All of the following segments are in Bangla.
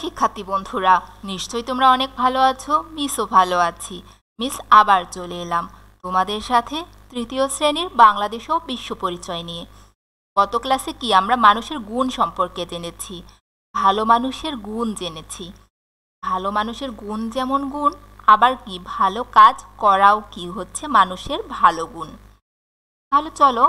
শিক্ষার্থী বন্ধুরা, নিশ্চয়ই তোমরা অনেক ভালো আছো মিসও ভালো আছি। মিস আবার চলে এলাম তোমাদের সাথে তৃতীয় শ্রেণির বাংলাদেশ ও বিশ্ব পরিচয় নিয়ে। গত ক্লাসে কি আমরা মানুষের গুণ সম্পর্কে জেনেছি? ভালো মানুষের গুণ জেনেছি। ভালো মানুষের গুণ যেমন গুণ, আবার কি ভালো কাজ করাও কি হচ্ছে মানুষের ভালো গুণ? তাহলে চলো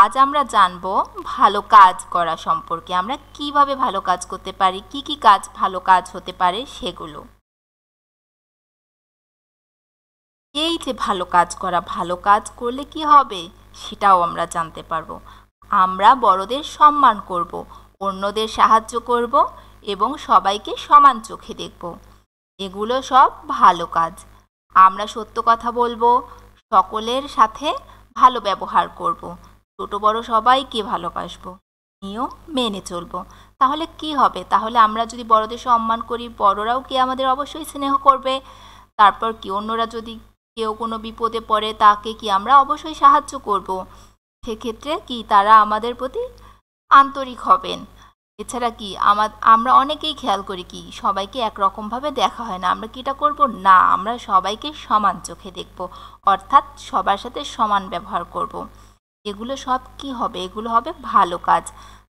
আজ আমরা জানব ভালো কাজ করা সম্পর্কে। আমরা কীভাবে ভালো কাজ করতে পারি, কি কি কাজ ভালো কাজ হতে পারে সেগুলো। এই যে ভালো কাজ করা, ভালো কাজ করলে কি হবে সেটাও আমরা জানতে পারব। আমরা বড়দের সম্মান করব, অন্যদের সাহায্য করব এবং সবাইকে সমান চোখে দেখব। এগুলো সব ভালো কাজ। আমরা সত্য কথা বলব, সকলের সাথে ভালো ব্যবহার করব। ছোট বড় সবাইকে ভালোবাসবো নিয়ম মেনে চলবো। তাহলে কি হবে? তাহলে আমরা যদি বড়দের সম্মান করি, বড়রাও কি আমাদের অবশ্যই স্নেহ করবে? তারপর কি অন্যরা যদি কেউ কোনো বিপদে পড়ে, তাকে কি আমরা অবশ্যই সাহায্য করব? সেক্ষেত্রে কি তারা আমাদের প্রতি আন্তরিক হবেন? এছাড়া কি আমার আমরা অনেকেই খেয়াল করি কি, সবাইকে একরকমভাবে দেখা হয় না। আমরা কি এটা করব? না, আমরা সবাইকে সমান চোখে দেখব। অর্থাৎ সবার সাথে সমান ব্যবহার করব। এগুলো সব কি হবে? এগুলো হবে ভালো কাজ।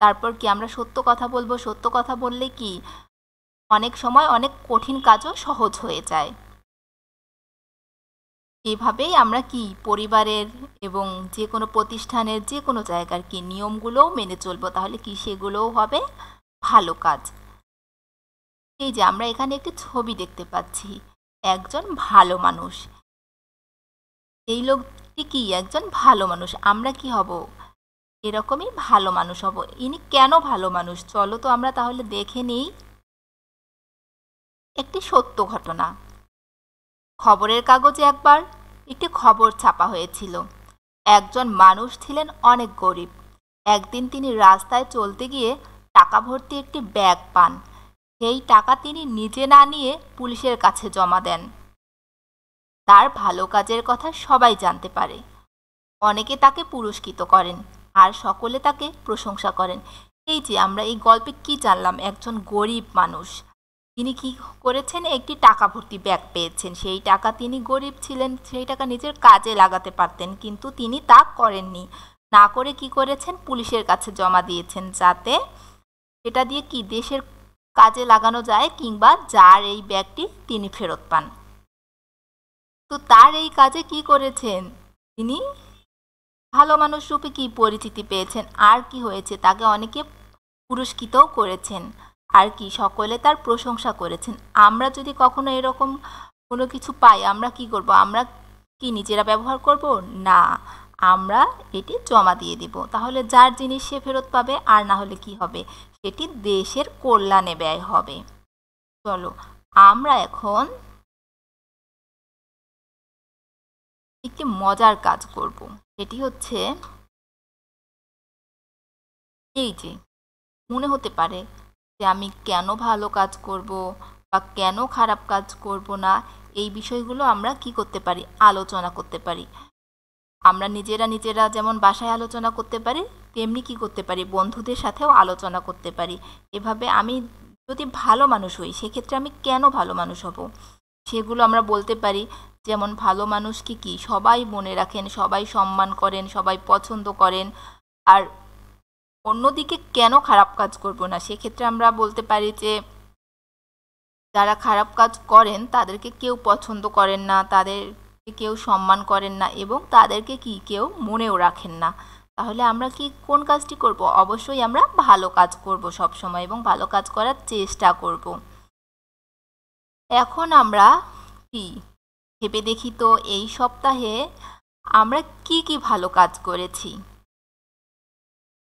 তারপর কি আমরা সত্য কথা বলব? সত্য কথা বললে কি? অনেক সময় অনেক কঠিন কাজও সহজ হয়ে যায়। এভাবেই আমরা কি পরিবারের এবং যে কোনো প্রতিষ্ঠানের যে কোনো জায়গার কি নিয়মগুলোও মেনে চলবো? তাহলে কি সেগুলোও হবে ভালো কাজ। এই যে আমরা এখানে একটি ছবি দেখতে পাচ্ছি। একজন ভালো মানুষ। এই লোকটি কি একজন ভালো মানুষ? আমরা কি হব? এরকমই ভালো মানুষ হব। ইনি কেন ভালো মানুষ? চলো তো আমরা তাহলে দেখে নিই। একটি সত্য ঘটনা। খবরের কাগজে একবার একটি খবর ছাপা হয়েছিল। একজন মানুষ ছিলেন অনেক গরিব। একদিন তিনি রাস্তায় চলতে গিয়ে টাকা ভর্তি একটি ব্যাগ পান। সেই টাকা তিনি নিজে না নিয়ে পুলিশের কাছে জমা দেন। তার ভালো কাজের কথা সবাই জানতে পারে। অনেকে তাকে পুরস্কৃত করেন, আর সকলে তাকে প্রশংসা করেন। এই যে, আমরা এই গল্পে কি জানলাম? একজন গরিব মানুষ। তিনি কি করেছেন? একটি টাকা ভর্তি ব্যাগ পেয়েছেন। সেই টাকা তিনি গরিব ছিলেন, সেই টাকা নিজের কাজে লাগাতে পারতেন, কিন্তু তিনি তা করেননি। না করে কি করেছেন? পুলিশের কাছে জমা দিয়েছেন যাতে সেটা দিয়ে কি দেশের কাজে লাগানো যায় কিংবা যার এই ব্যাগটি তিনি ফেরত পান। তো তার এই কাজে কি করেছেন? তিনি? ভালো মানুষ রূপে কি পরিচিতি পেয়েছেন? আর কি হয়েছে? তাকে অনেকে পুরস্কৃতও করেছেন। আর কি? সকলে তার প্রশংসা করেছেন। আমরা যদি কখনো এরকম কোনো কিছু পাই, আমরা কি করব? আমরা কি নিজেরা ব্যবহার করব? না। আমরা এটি জমা দিয়ে দিব। তাহলে যার জিনিস সে ফেরত পাবে, আর না হলে কি হবে? সেটি দেশের কল্যাণে ব্যয় হবে। চলো, আমরা এখন একটি মজার কাজ করব। সেটি হচ্ছে এই যে, মনে হতে পারে যে আমি কেন ভালো কাজ করব বা কেন খারাপ কাজ করব না, এই বিষয়গুলো আমরা কি করতে পারি? আলোচনা করতে পারি। আমরা নিজেরা নিজেরা যেমন বাসায় আলোচনা করতে পারি, তেমনি কি করতে পারি? বন্ধুদের সাথেও আলোচনা করতে পারি। এভাবে আমি যদি ভালো মানুষ হই, সেক্ষেত্রে আমি কেন ভালো মানুষ হব? সেগুলো আমরা বলতে পারি যেমন ভালো মানুষ কি কি? সবাই মনে রাখেন, সবাই সম্মান করেন, সবাই পছন্দ করেন। আর অন্যদিকে কেন খারাপ কাজ করব না? সেক্ষেত্রে আমরা বলতে পারি যে, যারা খারাপ কাজ করেন, তাদেরকে কেউ পছন্দ করেন না, তাদেরকে কেউ সম্মান করেন না এবং তাদেরকে কি? কেউ মনেও রাখেন না। তাহলে আমরা কি কোন কাজটি করব? অবশ্যই আমরা ভালো কাজ করব সব সময় এবং ভালো কাজ করার চেষ্টা করব। এখন আমরা কি ভেবে দেখি তো এই সপ্তাহে আমরা কি কি ভালো কাজ করেছি।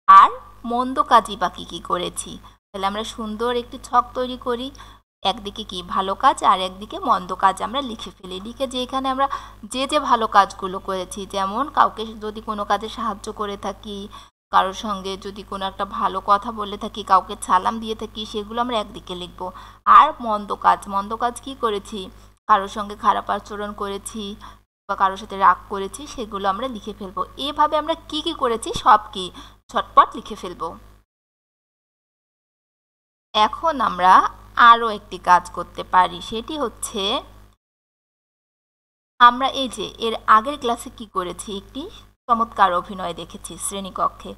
আর মন্দ কাজই বা কী কী করেছি? তাহলে আমরা সুন্দর একটি ছক তৈরি করি। একদিকে কি ভালো কাজ, আর একদিকে মন্দ কাজ আমরা লিখে ফেলি। লিখে যে এখানে আমরা যে যে ভালো কাজগুলো করেছি, যেমন কাউকে যদি কোনো কাজে সাহায্য করে থাকি, কারোর সঙ্গে যদি কোনো একটা ভালো কথা বলে থাকি, কাউকে সালাম দিয়ে থাকি, সেগুলো আমরা একদিকে লিখব। আর মন্দ কাজ মন্দ কাজ কি করেছি? কারোর সঙ্গে খারাপ আচরণ করেছি বা কারোর সাথে রাগ করেছি, সেগুলো আমরা লিখে ফেলব। এভাবে আমরা কি কি করেছি, সব কি ছটপট লিখে ফেলব। এখন আমরা আরও একটি কাজ করতে পারি, সেটি হচ্ছে আমরা এই যে এর আগের ক্লাসে কি করেছি, একটি চমৎকার অভিনয় দেখেছি শ্রেণীকক্ষে।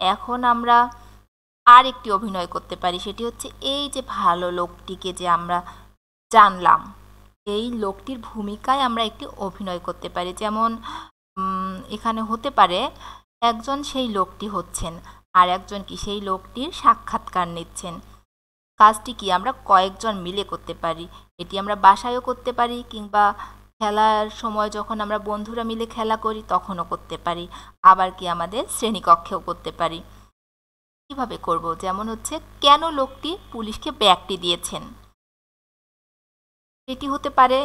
এখন আমরা আর একটি অভিনয় করতে পারি, সেটি হচ্ছে এই যে ভালো লোকটিকে যে আমরা জানলাম। এই লোকটির ভূমিকায় আমরা একটি অভিনয় করতে পারি। যেমন এখানে হতে পারে, একজন সেই লোকটি হচ্ছেন আর একজন কি সেই লোকটির সাক্ষাৎকার নিচ্ছেন। কাজটি কি আমরা কয়েকজন মিলে করতে পারি? এটি আমরা বাসায়ও করতে পারি কিংবা খেলার সময় যখন আমরা বন্ধুরা মিলে খেলা করি তখনও করতে পারি। আবার কি আমাদের শ্রেণীকক্ষেও করতে পারি। কীভাবে করব? যেমন হচ্ছে, কেন লোকটি পুলিশকে ব্যাগটি দিয়েছেন? এটি হতে পারে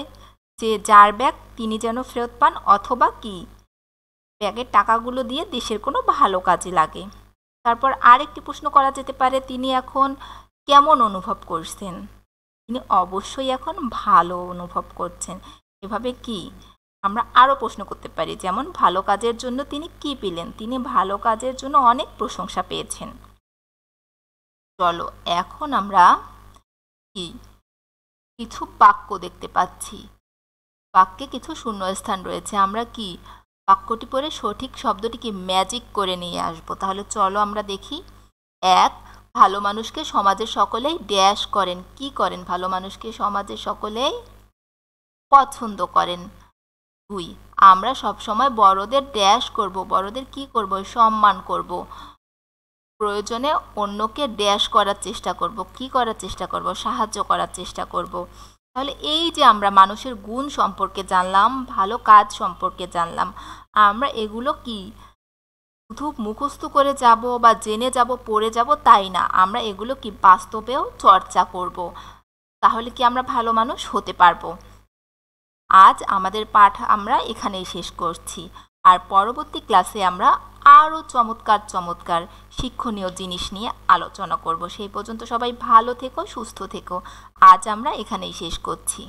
যে যার ব্যাগ তিনি যেন ফেরত পান অথবা কি? ব্যাগের টাকাগুলো দিয়ে দেশের কোনো ভালো কাজে লাগে। তারপর আরেকটি প্রশ্ন করা যেতে পারে, তিনি এখন কেমন অনুভব করছেন? তিনি অবশ্যই এখন ভালো অনুভব করছেন। এভাবে কি? আমরা আরও প্রশ্ন করতে পারি, যেমন ভালো কাজের জন্য তিনি কি পেলেন? তিনি ভালো কাজের জন্য অনেক প্রশংসা পেয়েছেন। চলো, এখন আমরা কি কিছু বাক্য দেখতে পাচ্ছি। বাক্যে কিছু শূন্যস্থান রয়েছে। আমরা কি বাক্যটি পরে সঠিক শব্দটিকে ম্যাজিক করে নিয়ে আসব? তাহলে চলো আমরা দেখি। এক, ভালো মানুষকে সমাজের সকলেই ড্যাশ করেন। কি করেন ভালো মানুষকে সমাজের সকলেই? পছন্দ করেন। দুই, আমরা সব সময় বড়দের ড্যাশ করব। বড়দের কি করব? সম্মান করব। প্রয়োজনে অন্যকে ড্যাশ করার চেষ্টা করব, কি করার চেষ্টা করব, সাহায্য করার চেষ্টা করব। তাহলে এই যে আমরা মানুষের গুণ সম্পর্কে জানলাম, ভালো কাজ সম্পর্কে জানলাম, আমরা এগুলো কি? শুধু মুখস্থ করে যাব বা জেনে যাব, পড়ে যাব, তাই না? আমরা এগুলো কি বাস্তবেও চর্চা করব? তাহলে কি আমরা ভালো মানুষ হতে পারব? আজ আমাদের পাঠ আমরা এখানেই শেষ করছি। আর পরবর্তী ক্লাসে আমরা আরও চমৎকার চমৎকার শিক্ষণীয় জিনিস নিয়ে আলোচনা করব। সেই পর্যন্ত সবাই ভালো থেকো, সুস্থ থেকো। আজ আমরা এখানেই শেষ করছি।